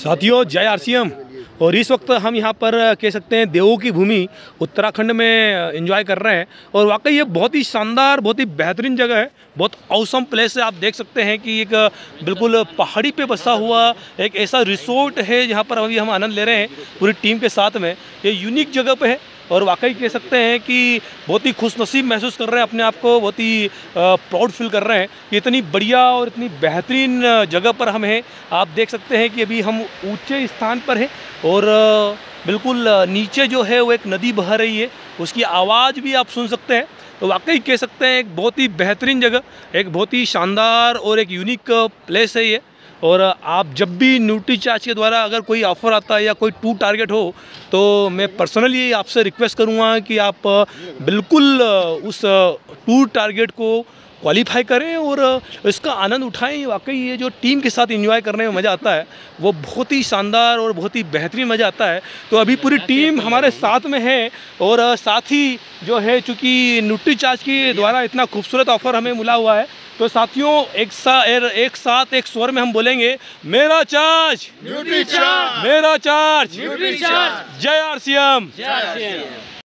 साथियों, जय आरसीएम। और इस वक्त हम यहाँ पर कह सकते हैं, देवों की भूमि उत्तराखंड में एंजॉय कर रहे हैं। और वाकई ये बहुत ही शानदार, बहुत ही बेहतरीन जगह है। बहुत औसम प्लेस है। आप देख सकते हैं कि एक बिल्कुल पहाड़ी पे बसा हुआ एक ऐसा रिसोर्ट है, जहाँ पर अभी हम आनंद ले रहे हैं पूरी टीम के साथ में। ये यूनिक जगह पर है। और वाकई कह सकते हैं कि बहुत ही खुशनसीब महसूस कर रहे हैं, अपने आप को बहुत ही प्राउड फील कर रहे हैं। कि इतनी बढ़िया और इतनी बेहतरीन जगह पर हम हैं। आप देख सकते हैं कि अभी हम ऊँचे स्थान पर हैं और बिल्कुल नीचे जो है वो एक नदी बह रही है। उसकी आवाज़ भी आप सुन सकते हैं। तो वाकई कह सकते हैं एक बहुत ही बेहतरीन जगह, एक बहुत ही शानदार और एक यूनिक प्लेस है ये। और आप जब भी न्यूट्री चार्ज के द्वारा अगर कोई ऑफ़र आता है या कोई टू टारगेट हो तो मैं पर्सनली आपसे रिक्वेस्ट करूँगा कि आप बिल्कुल उस टू टारगेट को क्वालिफाई करें और इसका आनंद उठाएँ। वाकई ये जो टीम के साथ इंजॉय करने में मज़ा आता है वो बहुत ही शानदार और बहुत ही बेहतरीन मज़ा आता है। तो अभी पूरी टीम हमारे साथ में है और साथ ही जो है चूँकि न्यूट्री चार्ज के द्वारा इतना खूबसूरत ऑफ़र हमें मिला हुआ है तो साथियों एक सा एक साथ एक स्वर में हम बोलेंगे मेरा चार्ज न्यूट्री चार्ज मेरा charge Nutricharge Jai R C M